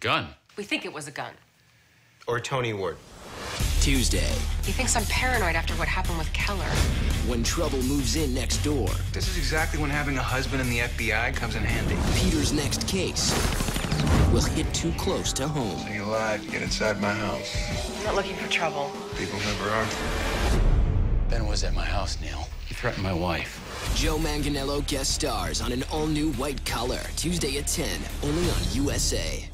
gun. We think it was a gun. Or Tony Ward. Tuesday, He thinks I'm paranoid after what happened with Keller. when trouble moves in next door, This is exactly when having a husband in the FBI comes in handy. Peter's next case will hit too close to home. You lied. Get inside my house. I'm not looking for trouble. People never are. Ben was at my house, Neal. He threatened my wife. Joe Manganiello guest stars on an all new white collar, Tuesday at 10, only on USA.